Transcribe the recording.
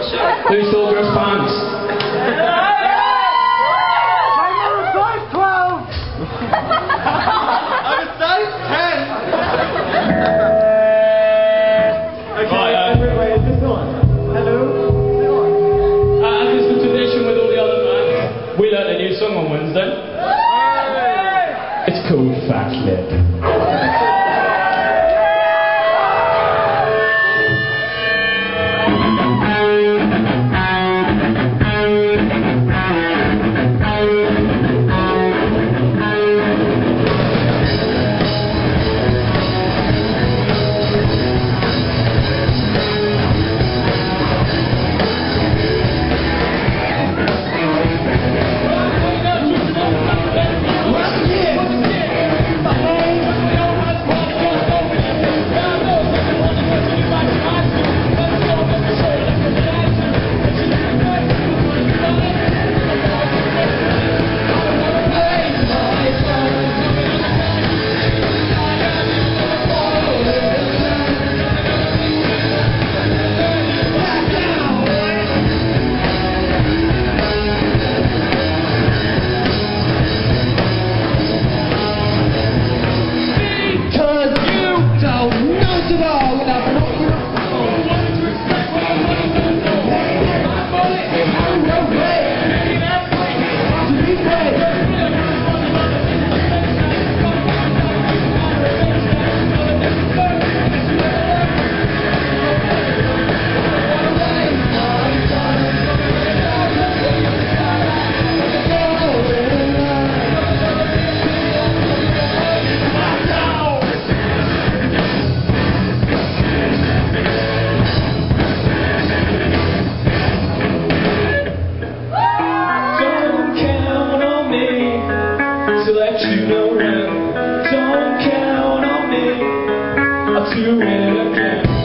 Who still Gross Pants? I'm a size 12! I'm size 10! okay, is this on? Hello? Is the tradition with all the other bands, we learnt a new song on Wednesday. It's called Fat Lip. To you know when. Don't count on me. I'll do it again.